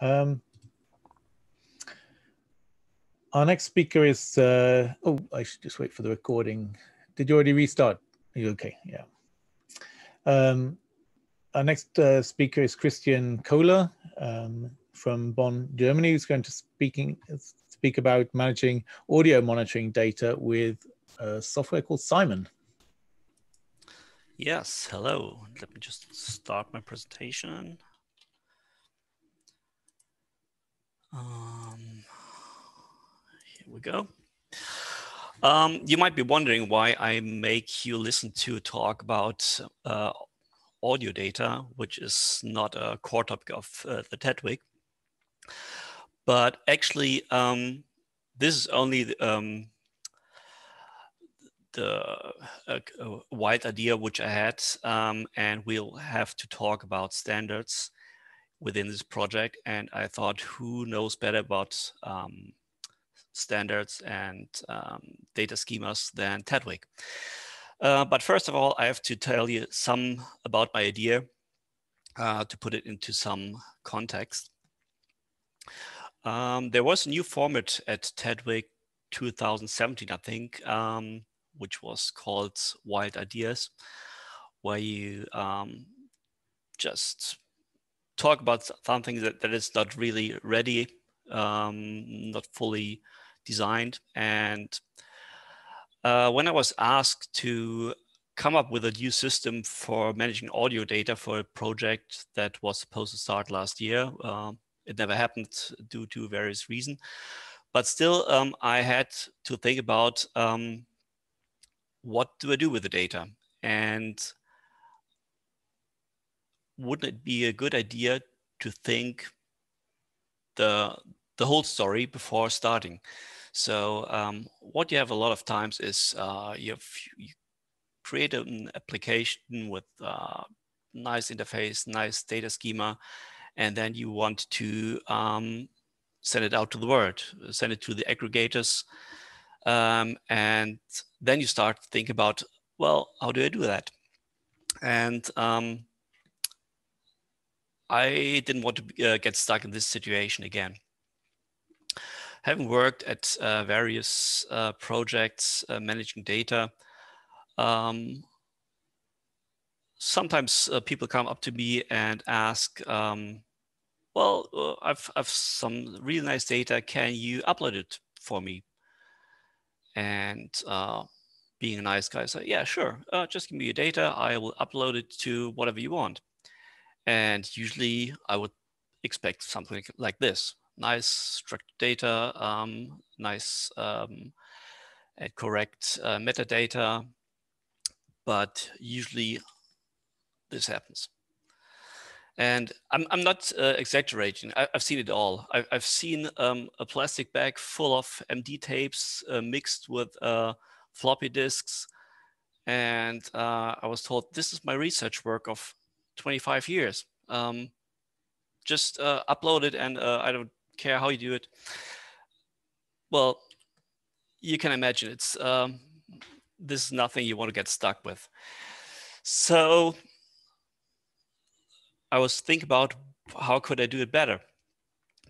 Um, our next speaker is, uh, oh, I should just wait for the recording. Did you already restart? Are you okay? Yeah. Um, our next uh, speaker is Christian Köhler um, from Bonn, Germany, who's going to speaking speak about managing audio monitoring data with a software called Simon. Yes, hello. Let me just start my presentation. Um, here we go. Um, you might be wondering why I make you listen to a talk about uh, audio data, which is not a core topic of uh, the TDWG. But actually, um, this is only the, um, the uh, wide idea which I had, um, and we'll have to talk about standards within this project. And I thought, who knows better about um, standards and um, data schemas than TDWG. Uh, but first of all, I have to tell you some about my idea uh, to put it into some context. Um, there was a new format at TDWG 2017, I think, um, which was called Wild Ideas, where you um, just talk about something that, that is not really ready, um, not fully designed. And uh, when I was asked to come up with a new system for managing audio data for a project that was supposed to start last year, uh, it never happened due to various reasons. But still, um, I had to think about um, what do I do with the data? And wouldn't it be a good idea to think the the whole story before starting? So um, what you have a lot of times is uh, you, have, you create an application with uh, nice interface, nice data schema, and then you want to um, send it out to the world, send it to the aggregators, um, and then you start to think about, well, how do I do that? And um, I didn't want to uh, get stuck in this situation again. Having worked at uh, various uh, projects uh, managing data, um, sometimes uh, people come up to me and ask, um, well, uh, I've, I've some really nice data. Can you upload it for me? And being a nice guy, I say, yeah, sure. just give me your data. I will upload it to whatever you want. And usually I would expect something like this. Nice structured data, um, nice um, and correct uh, metadata, but usually this happens. And I'm, I'm not uh, exaggerating. I, have seen it all. I, have seen um, a plastic bag full of MD tapes uh, mixed with uh, floppy disks. And uh, I was told, this is my research work of 25 years. Um, just uh, upload it and uh, I don't care how you do it. Well, you can imagine it's um, this is nothing you want to get stuck with. So I was thinking about how could I do it better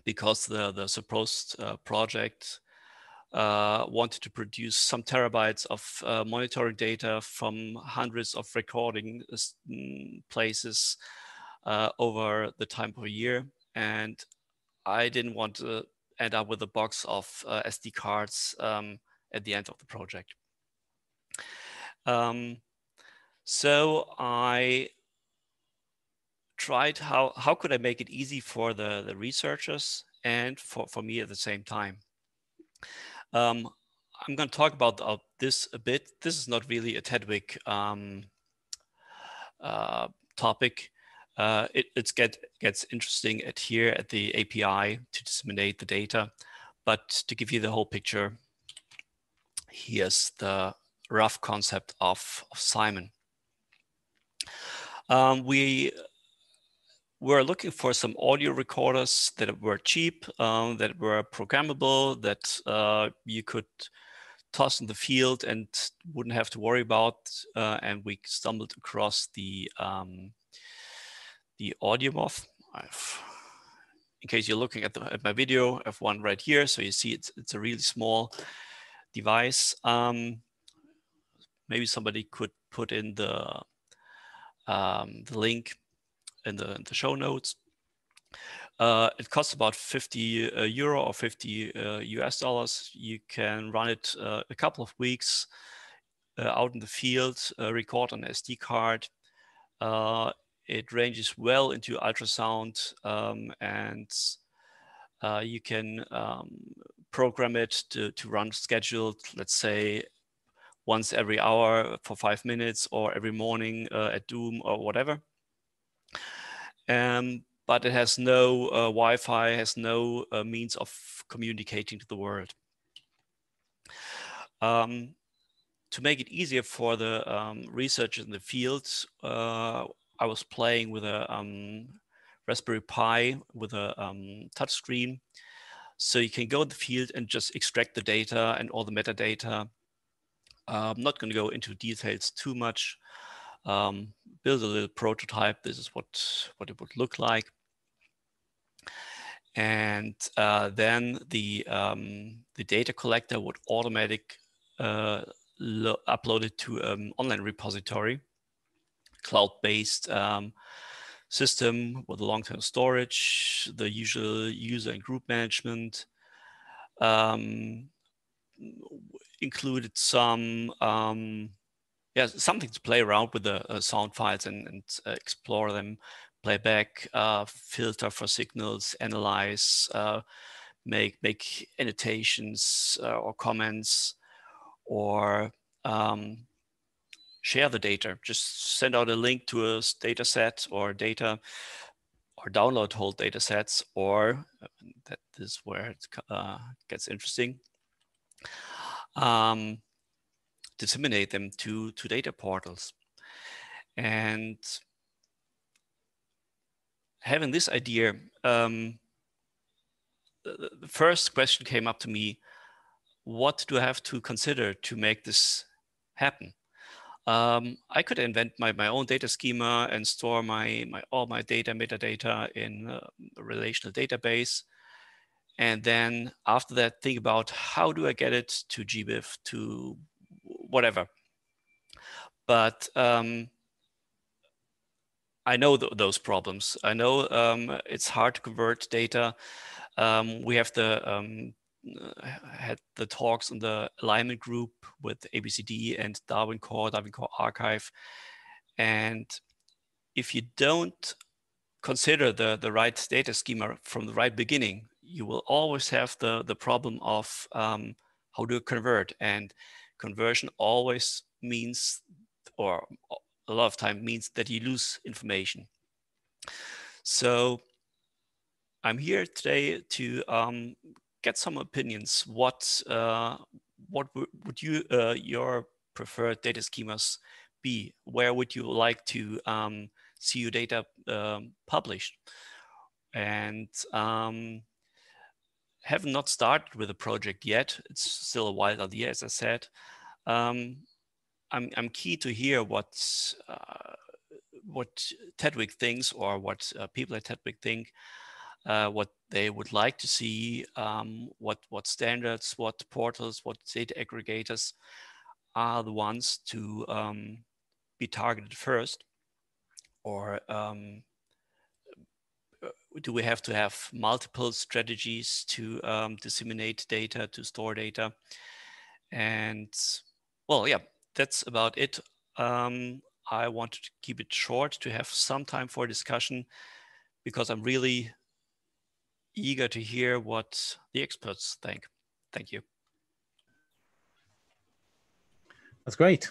because the the supposed uh, project uh, wanted to produce some terabytes of uh, monitoring data from hundreds of recording mm, places uh, over the time of a year. And I didn't want to end up with a box of uh, SD cards um, at the end of the project. Um, so I tried how, how could I make it easy for the, the researchers and for, for me at the same time. Um, I'm going to talk about uh, this a bit. This is not really a TDWG um, uh, topic. Uh, it it's get, gets interesting at here at the API to disseminate the data. But to give you the whole picture, here's the rough concept of, of Simon. Um, we we're looking for some audio recorders that were cheap, um, that were programmable, that uh, you could toss in the field and wouldn't have to worry about. Uh, and we stumbled across the um, the AudioMoth. I've in case you're looking at, the, at my video, I have one right here. So you see it's, it's a really small device. Um, maybe somebody could put in the, um, the link in the, in the show notes. Uh, it costs about 50 uh, euro or 50 uh, US dollars. You can run it uh, a couple of weeks uh, out in the field, uh, record on SD card. it ranges well into ultrasound um, and you can um, program it to, to run scheduled, let's say once every hour for five minutes or every morning at Doom or whatever. Um, but it has no uh, Wi-Fi, has no uh, means of communicating to the world. Um, to make it easier for the um, researchers in the field, uh, I was playing with a um, Raspberry Pi with a um, touchscreen. So you can go in the field and just extract the data and all the metadata. Uh, I'm not going to go into details too much um, build a little prototype. This is what, what it would look like. And uh, then the, um, the data collector would automatic uh, upload it to an online repository, cloud-based um, system with a long-term storage, the usual user and group management, um, included some um, yeah, something to play around with the uh, sound files and, and uh, explore them, play back, uh, filter for signals, analyze, uh, make make annotations uh, or comments, or um, share the data. Just send out a link to a data set or data, or download whole data sets, or uh, that is where it gets interesting. Um, disseminate them to, to data portals. And having this idea, um, the, first question came up to me, what do I have to consider to make this happen? Um, I could invent my, my own data schema and store my, my all my data metadata in a relational database. And then after that, think about how do I get it to GBIF, to whatever. But um, I know th those problems. I know um, it's hard to convert data. Um, we have the um, had the talks in the alignment group with ABCD and Darwin Core, Darwin Core Archive, and if you don't consider the the right data schema from the right beginning, you will always have the the problem of um, how to convert and conversion always means, or a lot of time means that you lose information. So I'm here today to um, get some opinions. What uh, what would you uh, your preferred data schemas be? Where would you like to um, see your data um, published? And um, have not started with a project yet. It's still a wild idea, as I said. Um, I'm, I'm key to hear what uh, what TDWG thinks or what uh, people at TDWG think, uh, what they would like to see, um, what what standards, what portals, what data aggregators are the ones to um, be targeted first, or um, do we have to have multiple strategies to um, disseminate data, to store data? And well, yeah, that's about it. Um, I wanted to keep it short to have some time for discussion because I'm really eager to hear what the experts think. Thank you. That's great.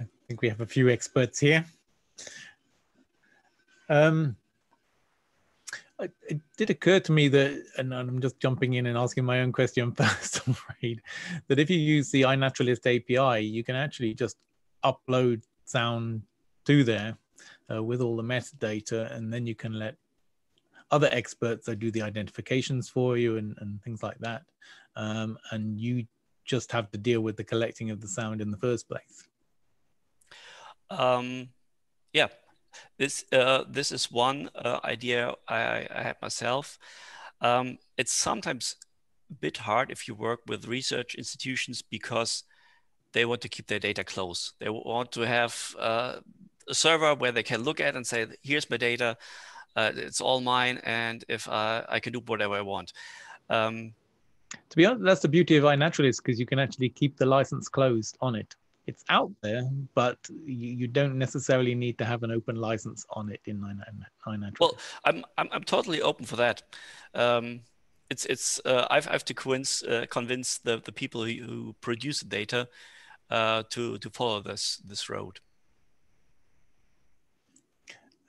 I think we have a few experts here. Um, it did occur to me that, and I'm just jumping in and asking my own question first, I'm afraid, that if you use the iNaturalist API, you can actually just upload sound to there uh, with all the metadata, and then you can let other experts do the identifications for you and, and things like that. Um, and you just have to deal with the collecting of the sound in the first place. Um, yeah, this uh, this is one uh, idea I, I, had myself. Um, it's sometimes a bit hard if you work with research institutions because they want to keep their data close. They want to have uh, a server where they can look at and say, here's my data, uh, it's all mine, and if uh, I can do whatever I want. Um, to be honest, that's the beauty of iNaturalist because you can actually keep the license closed on it. It's out there, but you, you don't necessarily need to have an open license on it in iNaturalist. Well, I'm, I'm, I'm totally open for that. Um, it's it's uh, I've, I have to convince uh, convince the, the people who, who produce the data uh, to to follow this this road.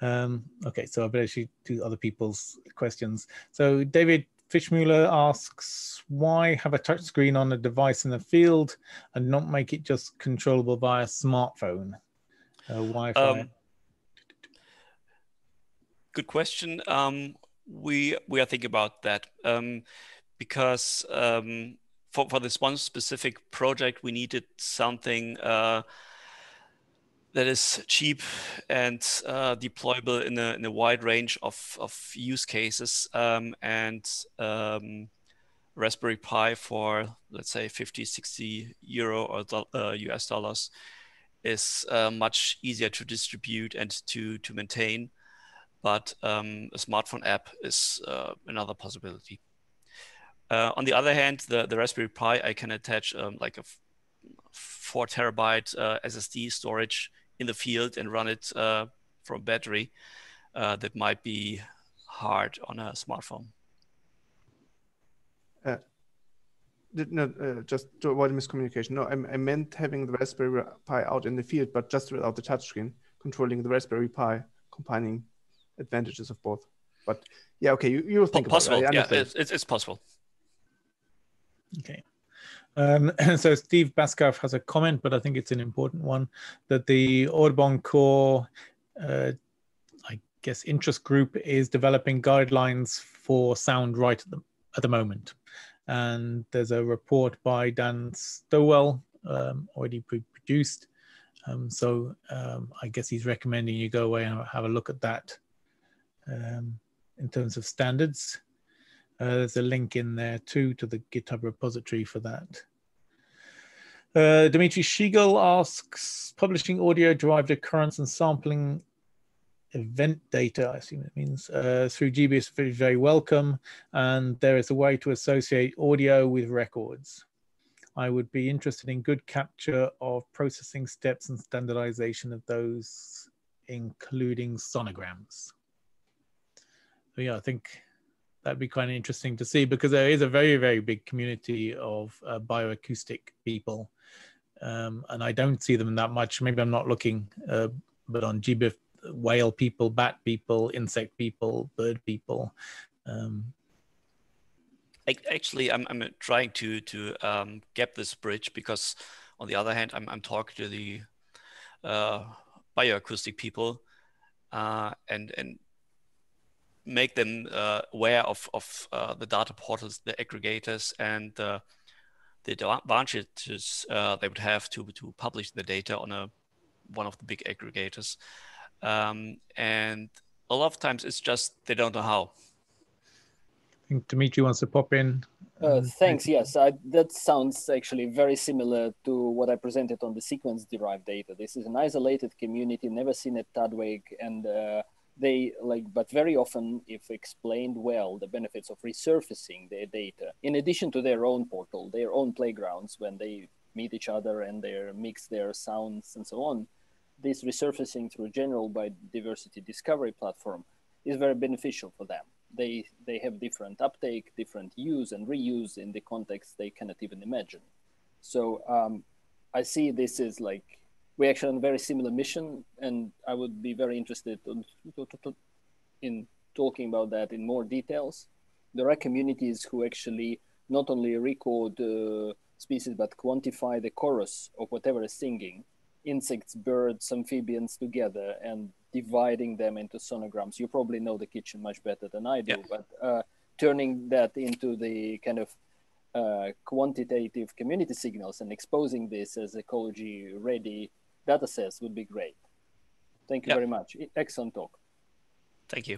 Um, okay, so I better shoot to other people's questions. So David Fichtmüller asks, why have a touchscreen on a device in the field and not make it just controllable via smartphone? Uh. Um, good question. Um, we we are thinking about that um, because um, for for this one specific project, we needed something. Uh, that is cheap and uh, deployable in a, in a wide range of, of use cases. Um, and um, Raspberry Pi for, let's say, 50, 60 euro or do, uh, US dollars is uh, much easier to distribute and to, to maintain. But um, a smartphone app is uh, another possibility. Uh, on the other hand, the, the Raspberry Pi, I can attach um, like a four terabyte uh, SSD storage in the field and run it uh, from battery, uh, that might be hard on a smartphone. Uh, no, uh, just to avoid miscommunication. No, I, I, meant having the Raspberry Pi out in the field, but just without the touchscreen, controlling the Raspberry Pi, combining advantages of both. But yeah, okay, you, you think possible. It, yeah, it's, it's possible. Okay. Um, so Steve Baskauf has a comment, but I think it's an important one that the Audubon Core, uh, I guess, interest group is developing guidelines for sound right at the, at the moment. And there's a report by Dan Stowell um, already pre-produced. Um, so um, I guess he's recommending you go away and have a look at that um, in terms of standards. Uh, there's a link in there too to the GitHub repository for that. Uh, Dimitri Schigel asks, publishing audio derived occurrence and sampling event data, I assume it means, uh, through GBIF is very, very welcome. And there is a way to associate audio with records. I would be interested in good capture of processing steps and standardization of those, including sonograms. So yeah, I think that'd be kind of interesting to see because there is a very very big community of uh, bioacoustic people. Um, and i don't see them that much. Maybe i'm not looking uh, but on gbif whale people bat people insect people bird people. Um, actually I'm, I'm trying to to um, get this bridge because on the other hand i'm, I'm talking to the uh, bioacoustic people uh, and and make them uh, aware of, of uh, the data portals, the aggregators, and uh, the advantages uh, they would have to, to publish the data on a one of the big aggregators. Um, and a lot of times it's just they don't know how. I think Dimitri wants to pop in. Uh, thanks. Yes, I, that sounds actually very similar to what I presented on the sequence-derived data. This is an isolated community, never seen at TDWG, and uh, they like but very often if explained well the benefits of resurfacing their data in addition to their own portal their own playgrounds when they meet each other and they mix their sounds and so on this resurfacing through general biodiversity discovery platform is very beneficial for them. They they have different uptake different use and reuse in the context they cannot even imagine. So um, i see this is like we actually on a very similar mission, and I would be very interested in talking about that in more details. There are communities who actually not only record uh, species but quantify the chorus of whatever is singing, insects, birds, amphibians together, and dividing them into sonograms. You probably know the kitchen much better than I do, yeah. but uh, turning that into the kind of uh, quantitative community signals and exposing this as ecology ready data sets would be great. Thank you yep. very much. Excellent talk. Thank you.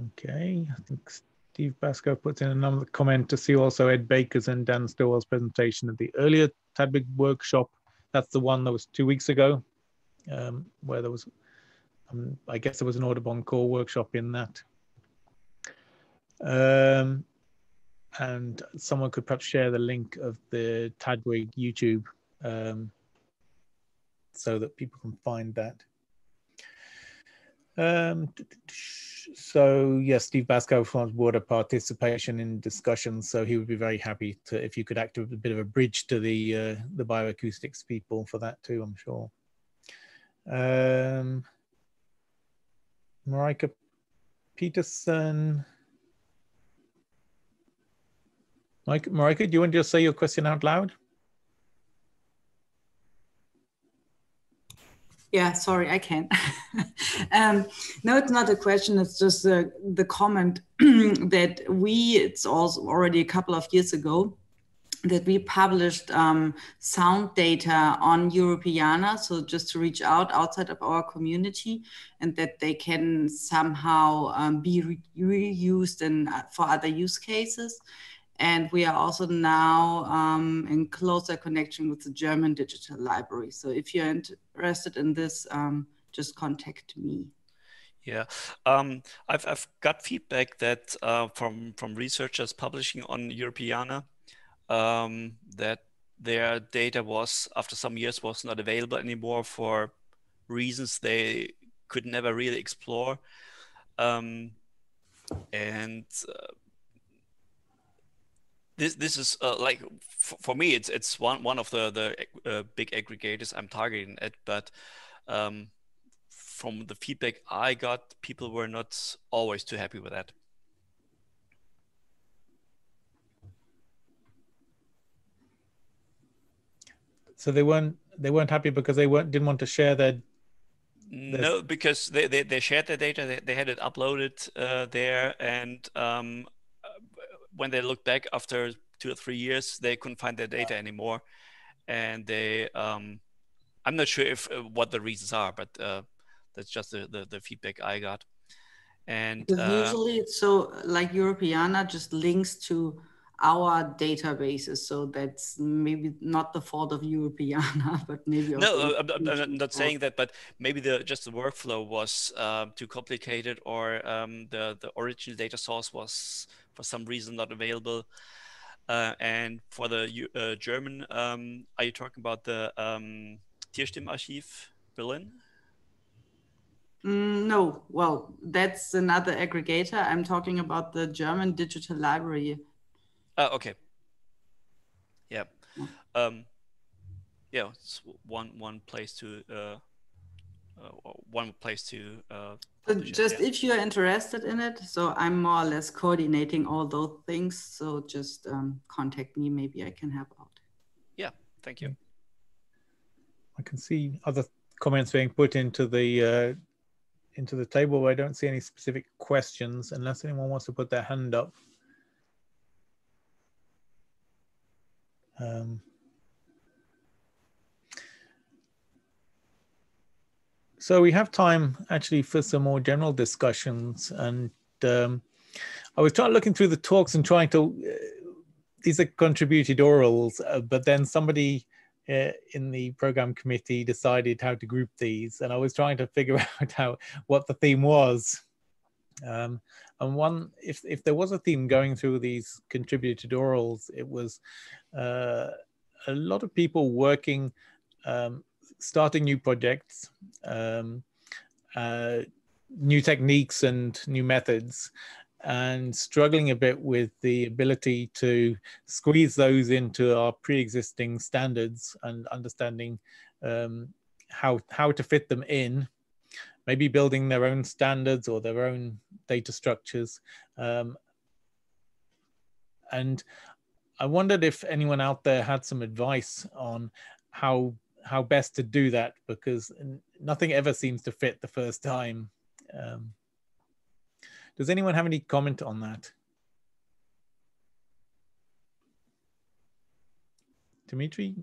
Okay, I think Steve Baskauf puts in another comment to see also Ed Baker's and Dan Stowell's presentation at the earlier TDWG workshop. That's the one that was two weeks ago, um, where there was, um, I guess there was an Audubon core workshop in that. Um, and someone could perhaps share the link of the TDWG YouTube um, so that people can find that. Um, so yes, Steve Baskauf wants water participation in discussions. So he would be very happy to if you could act as a bit of a bridge to the uh, the bioacoustics people for that too. I'm sure. Um, Mareike Petersen. Mike, Mareike, do you want to just say your question out loud? Yeah, sorry, I can. um, no, it's not a question. It's just uh, the comment that we, it's also already a couple of years ago, that we published um, sound data on Europeana, so just to reach out outside of our community, and that they can somehow um, be re reused and uh, for other use cases. And we are also now um, in closer connection with the German Digital Library. So if you're interested in this, um, just contact me. Yeah, um, I've, I've got feedback that uh, from from researchers publishing on Europeana um, that their data was after some years was not available anymore for reasons they could never really explore, um, and uh, this this is uh, like for me it's it's one one of the the uh, big aggregators I'm targeting at, but um, from the feedback I got, people were not always too happy with that. So they weren't they weren't happy because they weren't didn't want to share their. their... No, because they, they, they shared their data, they, they had it uploaded uh, there, and um, when they look back after two or three years, they couldn't find their data anymore, and they um, I'm not sure if uh, what the reasons are, but uh, that's just the, the, the feedback I got. And uh, usually, it's so like Europeana just links to our databases, so that's maybe not the fault of Europeana, but maybe. No, I'm, I'm, not saying that, but maybe the just the workflow was uh, too complicated, or um, the the original data source was for some reason not available. Uh, and for the uh, German, um, are you talking about the um, Tierstimmenarchiv Berlin? Mm, no, well, that's another aggregator. I'm talking about the German Digital Library. Uh, okay. Yeah. Um, yeah, it's one one place to uh, uh, one place to uh, so just yeah. if you're interested in it so i'm more or less coordinating all those things so just um, contact me maybe i can help out. Yeah thank you. I can see other comments being put into the uh, into the table i don't see any specific questions unless anyone wants to put their hand up. Um, So we have time actually for some more general discussions. And um, I was trying looking through the talks and trying to, uh, these are contributed orals, uh, but then somebody uh, in the program committee decided how to group these. And I was trying to figure out how, what the theme was. Um, and one, if, if there was a theme going through these contributed orals, it was uh, a lot of people working um, starting new projects, um, uh, new techniques and new methods, and struggling a bit with the ability to squeeze those into our pre-existing standards and understanding um, how how to fit them in. Maybe building their own standards or their own data structures. Um, and i wondered if anyone out there had some advice on how how best to do that because nothing ever seems to fit the first time. Um, does anyone have any comment on that? Dimitri?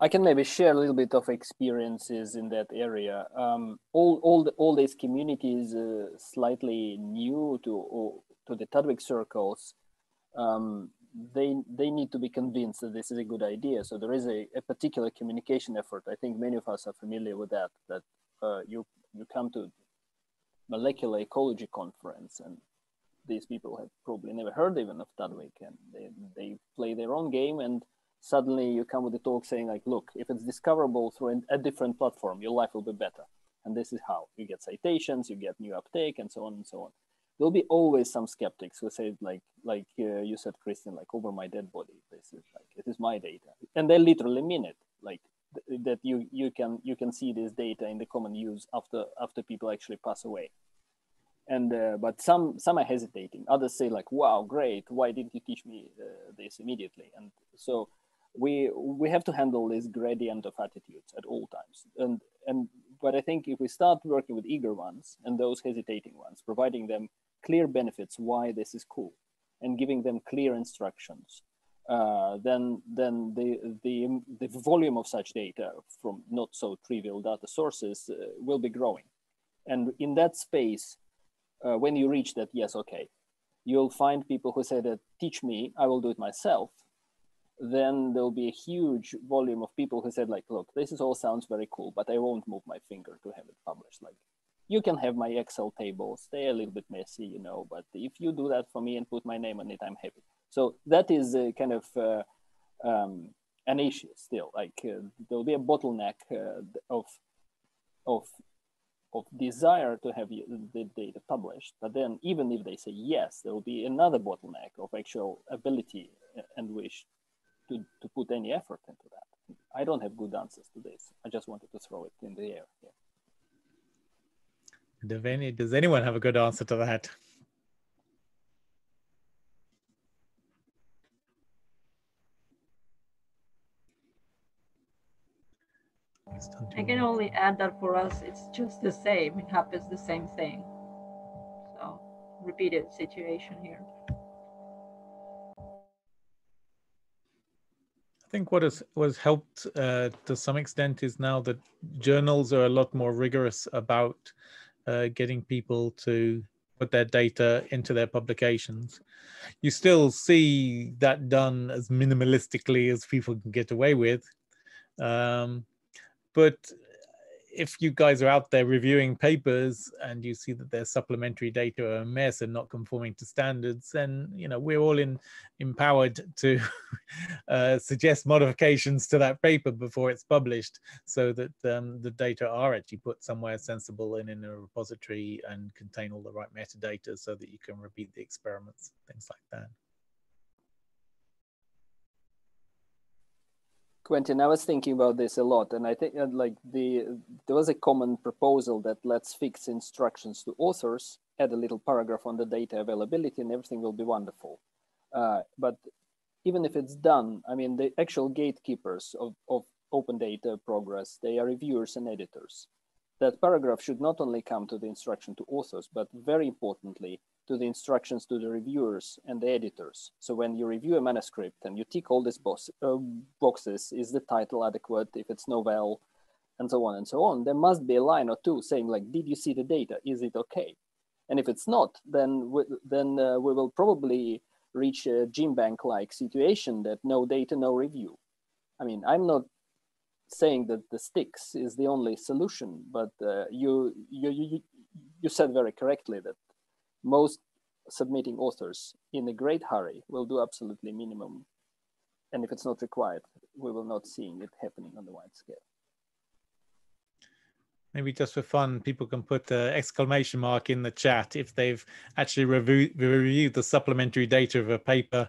I can maybe share a little bit of experiences in that area. Um, all, all, the, all these communities uh, slightly new to, to the TDWG circles, um, they, they need to be convinced that this is a good idea. So there is a, a particular communication effort. I think many of us are familiar with that, that uh, you, you come to molecular ecology conference and these people have probably never heard even of TDWG and they, they play their own game and suddenly you come with a talk saying like, look, if it's discoverable through a different platform, your life will be better. And this is how you get citations, you get new uptake and so on and so on. There'll be always some skeptics who say like, like uh, you said, Christian, like over my dead body, this is like, it is my data. And they literally mean it. Like th that you, you can, you can see this data in the common use after, after people actually pass away and uh, but some some are hesitating others say like wow great why didn't you teach me uh, this immediately and so we we have to handle this gradient of attitudes at all times and and but i think if we start working with eager ones and those hesitating ones providing them clear benefits why this is cool and giving them clear instructions uh, then then the, the the volume of such data from not so trivial data sources uh, will be growing and in that space uh, when you reach that yes okay you'll find people who say that teach me i will do it myself then there'll be a huge volume of people who said like, look, this is all sounds very cool, but I won't move my finger to have it published. Like you can have my Excel tables, they're a little bit messy, you know, but if you do that for me and put my name on it, I'm happy. So that is a kind of uh, um, an issue still. Like uh, there'll be a bottleneck uh, of of of desire to have the data published. But then even if they say yes, there will be another bottleneck of actual ability and wish to, to put any effort into that. I don't have good answers to this. I just wanted to throw it in the air. Yeah. Deveni, does anyone have a good answer to that? I can only add that for us, it's just the same. It happens the same thing. So, repeated situation here. I think what has was helped uh, to some extent is now that journals are a lot more rigorous about uh, getting people to put their data into their publications. You still see that done as minimalistically as people can get away with, um, but if you guys are out there reviewing papers and you see that their supplementary data are a mess and not conforming to standards, then you know we're all in empowered to uh, suggest modifications to that paper before it's published, so that um, the data are actually put somewhere sensible and in a repository and contain all the right metadata, so that you can repeat the experiments, things like that. Quentin, I was thinking about this a lot, and I think like the there was a common proposal that let's fix instructions to authors, add a little paragraph on the data availability, and everything will be wonderful. Uh, but even if it's done, I mean, the actual gatekeepers of, of open data progress, they are reviewers and editors. That paragraph should not only come to the instruction to authors, but very importantly, to the instructions to the reviewers and the editors. So when you review a manuscript and you tick all these uh, boxes, is the title adequate, if it's novel, and so on and so on, there must be a line or two saying like, did you see the data? Is it okay? And if it's not, then we, then uh, we will probably reach a GenBank-like situation that no data, no review. I mean, I'm not saying that the sticks is the only solution, but uh, you, you, you, you said very correctly that most submitting authors in a great hurry will do absolutely minimum. And if it's not required, we will not seeing it happening on the wide scale. Maybe just for fun, people can put the exclamation mark in the chat if they've actually review, reviewed the supplementary data of a paper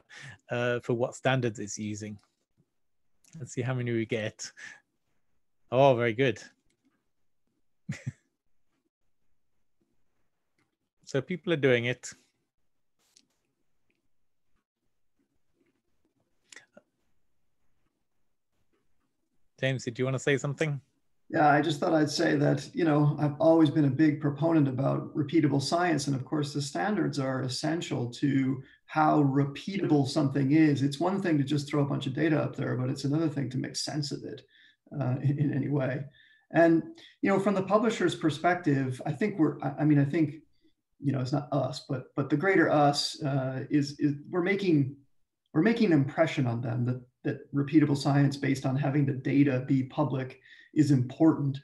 uh, for what standards it's using. Let's see how many we get. Oh, very good. So people are doing it. James, did you want to say something? Yeah, I just thought I'd say that, you know, I've always been a big proponent about repeatable science. And of course, the standards are essential to how repeatable something is. It's one thing to just throw a bunch of data up there, but it's another thing to make sense of it. uh, in, in, any way. And you know, from the publisher's perspective, I think we're. I, I mean, I think you know, it's not us, but but the greater us uh, is is we're making we're making an impression on them that that repeatable science based on having the data be public is important.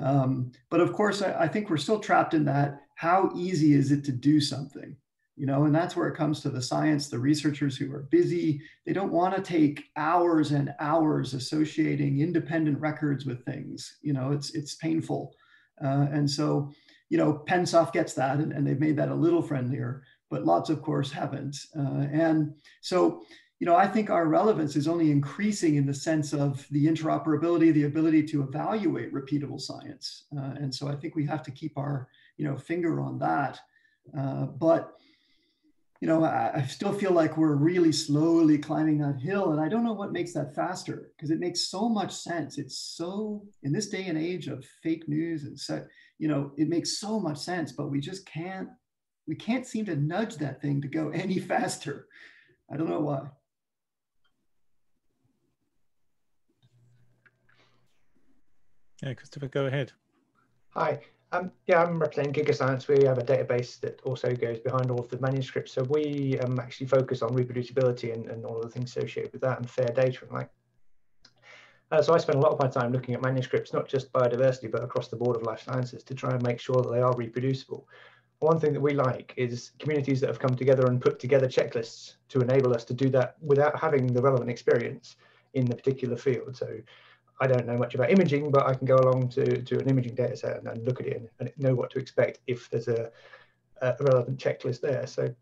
Um, but of course, I, I think we're still trapped in that. How easy is it to do something? you know and that's where it comes to the science the researchers who are busy they don't want to take hours and hours associating independent records with things you know it's it's painful uh, and so you know pensoft gets that and, and, they've made that a little friendlier but lots of course haven't uh, and so you know i think our relevance is only increasing in the sense of the interoperability the ability to evaluate repeatable science uh, and so i think we have to keep our you know finger on that uh, but you know, I, I, still feel like we're really slowly climbing that hill. And I don't know what makes that faster because it makes so much sense. It's so, in this day and age of fake news and so, you know, it makes so much sense, but we just can't, we can't seem to nudge that thing to go any faster. I don't know why. Yeah, Christopher, go ahead. Hi. Um, yeah, I'm representing GigaScience. We have a database that also goes behind all of the manuscripts. So we um, actually focus on reproducibility and, and all of the things associated with that and fair data and like. Uh, so I spend a lot of my time looking at manuscripts, not just biodiversity, but across the board of life sciences to try and make sure that they are reproducible. One thing that we like is communities that have come together and put together checklists to enable us to do that without having the relevant experience in the particular field. So I don't know much about imaging, but I can go along to, to an imaging data set and, and look at it and, and, know what to expect if there's a, a, relevant checklist there. So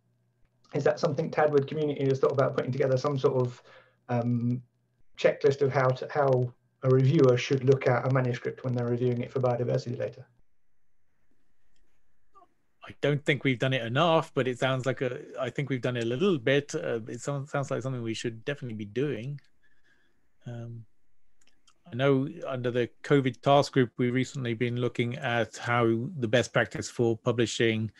is that something TDWG community has thought about putting together some sort of um, checklist of how to, how a reviewer should look at a manuscript when they're reviewing it for biodiversity data? I don't think we've done it enough, but it sounds like a. I think we've done it a little bit. Uh, it sounds sounds like something we should definitely be doing. Um, I know under the COVID task group, we've recently been looking at how the best practice for publishing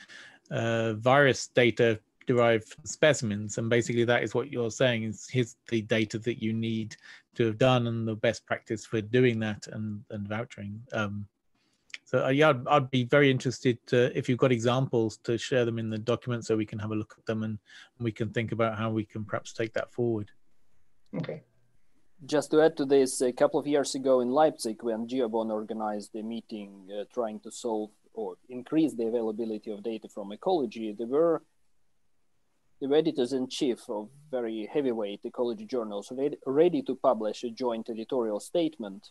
uh, virus data derived from specimens. And basically that is what you're saying is here's the data that you need to have done and the best practice for doing that and, and vouchering. Um, so uh, yeah, I'd, I'd, be very interested to, if you've got examples to share them in the document so we can have a look at them and, and we can think about how we can perhaps take that forward. Okay just to add to this, a couple of years ago in Leipzig, when GeoBon organized a meeting uh, trying to solve or increase the availability of data from ecology, there were the editors in chief of very heavyweight ecology journals ready to publish a joint editorial statement,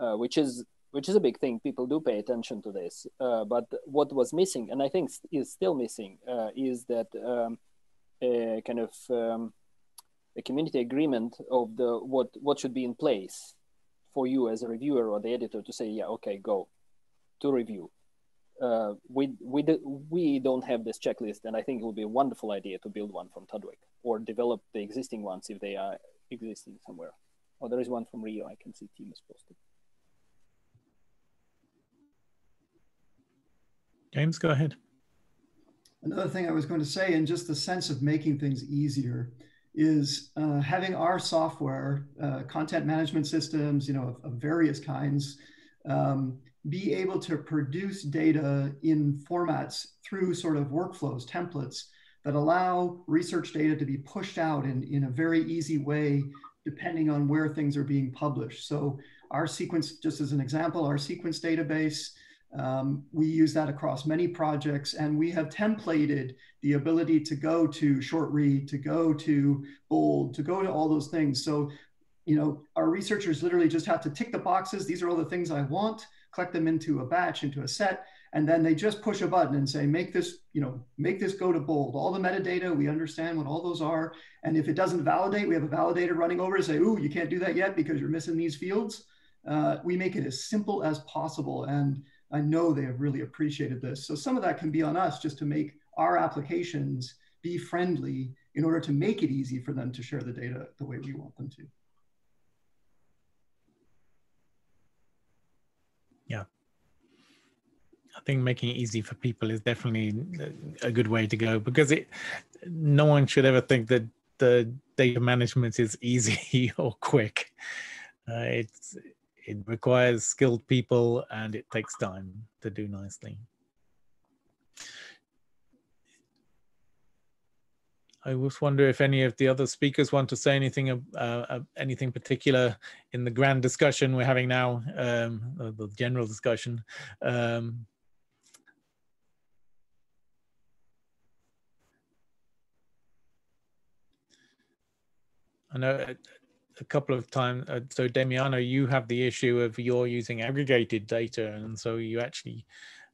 uh, which is which is a big thing. People do pay attention to this. Uh, but what was missing, and I think is still missing, uh, is that um, a kind of um, a community agreement of the what what should be in place for you as a reviewer or the editor to say, yeah, okay, go to review. Uh, we we do, we don't have this checklist, and I think it would be a wonderful idea to build one from TDWG or develop the existing ones if they are existing somewhere. Oh, there is one from Rio. I can see team is posted. James, go ahead. Another thing I was going to say, and just the sense of making things easier is uh, having our software, uh, content management systems, you know, of, of various kinds, um, be able to produce data in formats through sort of workflows, templates that allow research data to be pushed out in, in a very easy way, depending on where things are being published. So our sequence, just as an example, our sequence database um, we use that across many projects, and we have templated the ability to go to short read, to go to bold, to go to all those things. So, you know, our researchers literally just have to tick the boxes. These are all the things I want, collect them into a batch, into a set, and then they just push a button and say, make this, you know, make this go to bold. All the metadata, we understand what all those are. And if it doesn't validate, we have a validator running over to say, ooh, you can't do that yet because you're missing these fields. Uh, we make it as simple as possible. And I know they have really appreciated this. So some of that can be on us just to make our applications be friendly in order to make it easy for them to share the data the way we want them to. Yeah. I think making it easy for people is definitely a good way to go because it no one should ever think that the data management is easy or quick. Uh, it's it requires skilled people and it takes time to do nicely. I just wonder if any of the other speakers want to say anything, uh, uh, anything particular in the grand discussion we're having now, um, the general discussion. Um, I know a, couple of times, uh, so Damiano, you have the issue of you're using aggregated data, and so you actually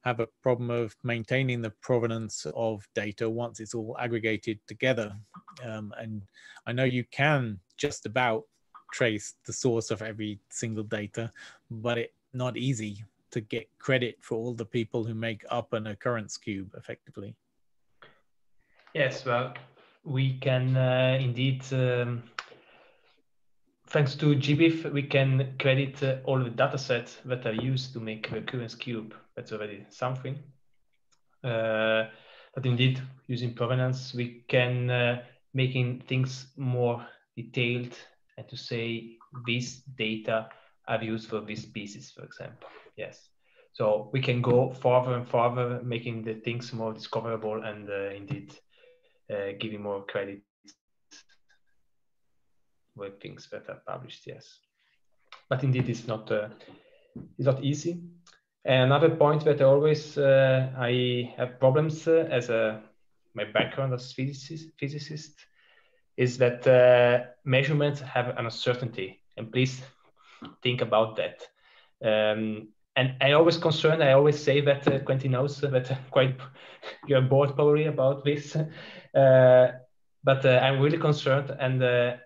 have a problem of maintaining the provenance of data once it's all aggregated together. Um, and I know you can just about trace the source of every single data, but it's not easy to get credit for all the people who make up an occurrence cube effectively. Yes, well, we can uh, indeed um, thanks to GBIF, we can credit uh, all the data sets that are used to make the occurrence cube. That's already something. Uh, but indeed, using provenance, we can uh, making things more detailed and to say these data are used for this species, for example. Yes. So we can go further and further, making the things more discoverable and uh, indeed uh, giving more credit with things that are published, yes. But indeed, it's not uh, it's not easy. And another point that I always uh, I have problems uh, as a my background as physicist, physicist is that uh, measurements have an uncertainty, and please think about that. Um, and I always concern. I always say that uh, Quentin knows that quite you're bored probably about this, uh, but uh, I'm really concerned, and uh,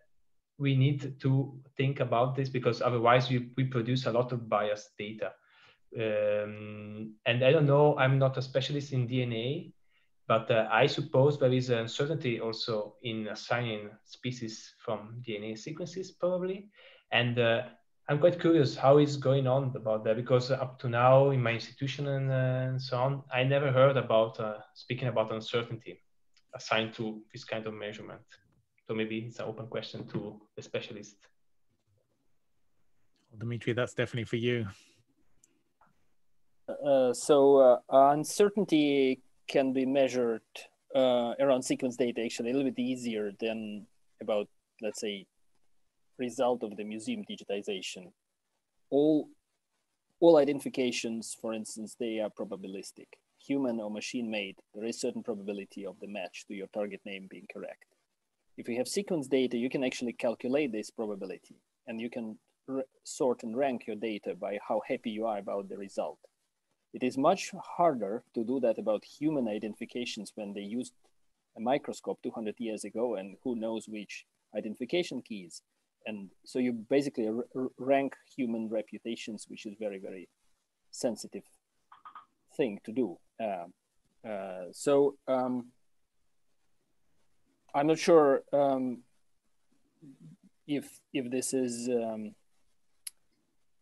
we need to think about this because otherwise we, we produce a lot of biased data. Um, and I don't know, I'm not a specialist in DNA, but uh, I suppose there is uncertainty also in assigning species from DNA sequences probably. And uh, I'm quite curious how is going on about that because up to now in my institution and, uh, and so on, I never heard about uh, speaking about uncertainty assigned to this kind of measurement. So maybe it's an open question to the specialist. Well, Dimitri, that's definitely for you. Uh, so uh, uncertainty can be measured uh, around sequence data actually a little bit easier than about, let's say, result of the museum digitization. All, all identifications, for instance, they are probabilistic. Human or machine made, there is certain probability of the match to your target name being correct if you have sequence data, you can actually calculate this probability and you can sort and rank your data by how happy you are about the result. It is much harder to do that about human identifications when they used a microscope 200 years ago and who knows which identification keys. And so you basically rank human reputations, which is very, very sensitive thing to do. Uh, uh, so um, I'm not sure um, if if this is um,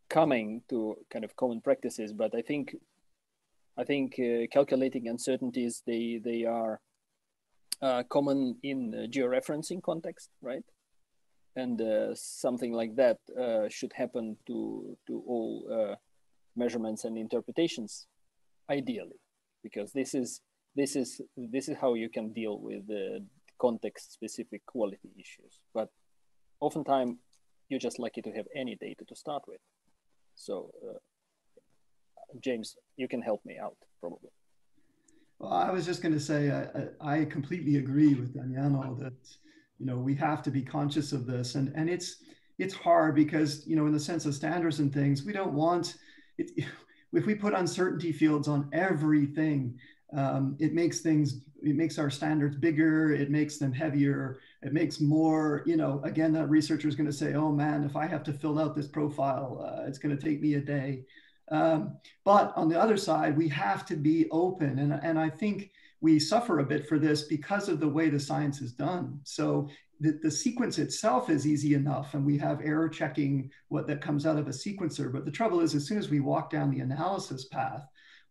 coming to kind of common practices, but I think I think uh, calculating uncertainties they they are uh, common in georeferencing context, right? And uh, something like that uh, should happen to to all uh, measurements and interpretations, ideally, because this is this is this is how you can deal with the context specific quality issues. But oftentimes you're just lucky to have any data to start with. So uh, James, you can help me out probably. Well, I was just going to say I, I, completely agree with Damiano that you know we have to be conscious of this, and and it's it's hard because you know in the sense of standards and things, we don't want it. If we put uncertainty fields on everything, um, it makes things it makes our standards bigger it makes them heavier it makes more you know again that researcher is going to say oh man if i have to fill out this profile uh, it's going to take me a day. Um, but on the other side we have to be open and, and i think we suffer a bit for this because of the way the science is done. So the, the sequence itself is easy enough and we have error checking what that comes out of a sequencer but the trouble is as soon as we walk down the analysis path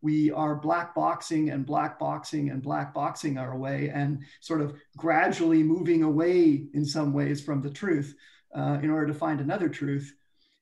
we are black boxing and black boxing and black boxing our way and sort of gradually moving away in some ways from the truth uh, in order to find another truth.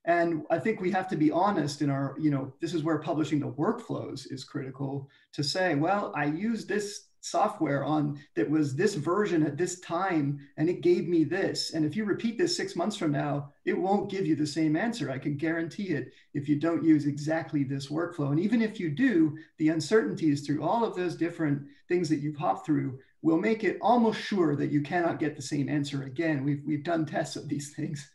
And I think we have to be honest in our, you know, this is where publishing the workflows is critical to say, well, I use this software on that was this version at this time and it gave me this. And if you repeat this six months from now it won't give you the same answer. I can guarantee it if you don't use exactly this workflow. And even if you do the uncertainties through all of those different things that you pop through will make it almost sure that you cannot get the same answer again. We've, we've done tests of these things.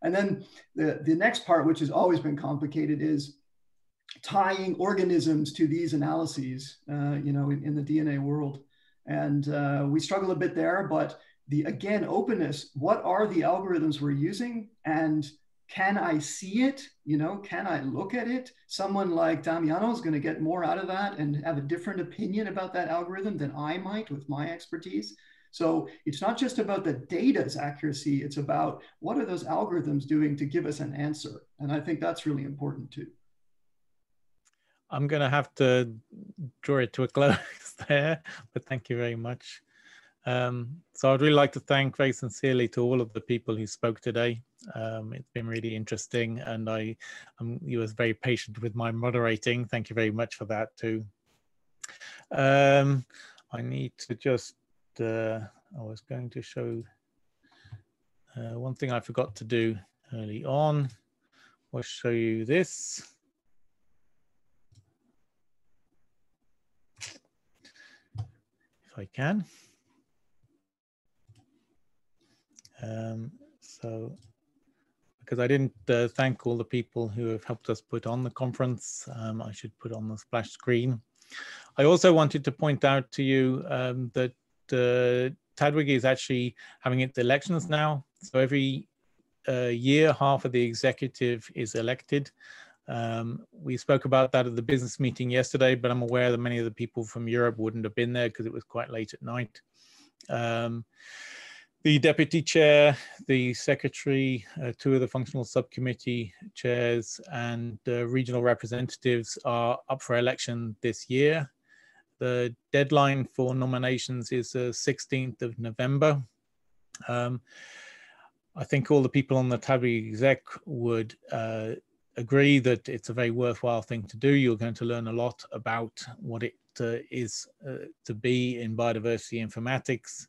And then the, the next part which has always been complicated is tying organisms to these analyses, uh, you know, in, in, the DNA world. And uh, we struggle a bit there, but the, again, openness, what are the algorithms we're using? And can I see it? You know, can I look at it? Someone like Damiano is going to get more out of that and have a different opinion about that algorithm than I might with my expertise. So it's not just about the data's accuracy, it's about what are those algorithms doing to give us an answer. And I think that's really important too. I'm going to have to draw it to a close there, but thank you very much. Um, so I'd really like to thank very sincerely to all of the people who spoke today. Um, it's been really interesting and I um, you was very patient with my moderating. Thank you very much for that too. Um, I need to just, uh, I was going to show uh, one thing I forgot to do early on was show you this. I can. Um, so, because I didn't uh, thank all the people who have helped us put on the conference, um, I should put on the splash screen. I also wanted to point out to you um, that uh, TDWG is actually having its elections now. So every uh, year, half of the executive is elected. Um, we spoke about that at the business meeting yesterday, but I'm aware that many of the people from Europe wouldn't have been there because it was quite late at night. Um, the deputy chair, the secretary, uh, two of the functional subcommittee chairs, and uh, regional representatives are up for election this year. The deadline for nominations is the 16th of November. Um, I think all the people on the TDWG exec would uh, agree that it's a very worthwhile thing to do. You're going to learn a lot about what it uh, is uh, to be in biodiversity informatics,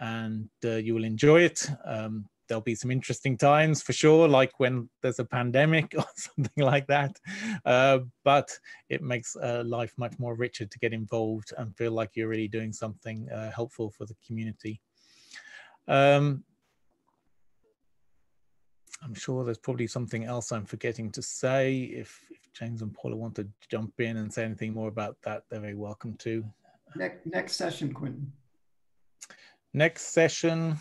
and uh, you will enjoy it. Um, there'll be some interesting times for sure, like when there's a pandemic or something like that. Uh, but it makes uh, life much more richer to get involved and feel like you're really doing something uh, helpful for the community. Um, I'm sure there's probably something else I'm forgetting to say. If, if James and Paula want to jump in and say anything more about that, they're very welcome to. Next, next session, Quentin. Next session.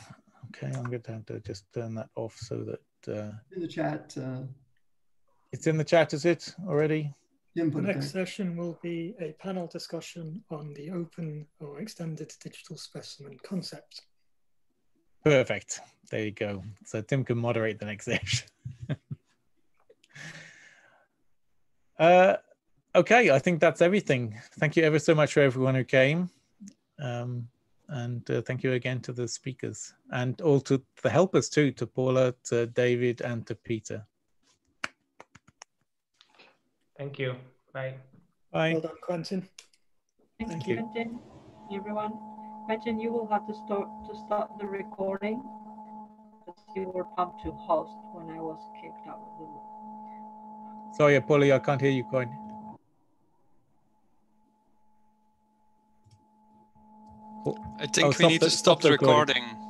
Okay, I'm going to have to just turn that off so that. Uh, in the chat. Uh, it's in the chat, is it already? The next session will be a panel discussion on the open or extended digital specimen concept. Perfect. There you go. So Tim can moderate the next session. uh, okay, I think that's everything. Thank you ever so much for everyone who came. Um, and uh, thank you again to the speakers and all to the helpers too, to Paula, to David, and to Peter. Thank you. Bye. Bye. Well done, Quentin. Thank, Thank you, Quentin, everyone. Quentin, you will have to start to start the recording because you were pumped to host when I was kicked out of the room. Sorry, Polly, I can't hear you quite. I think oh, we need to stop the recording. recording.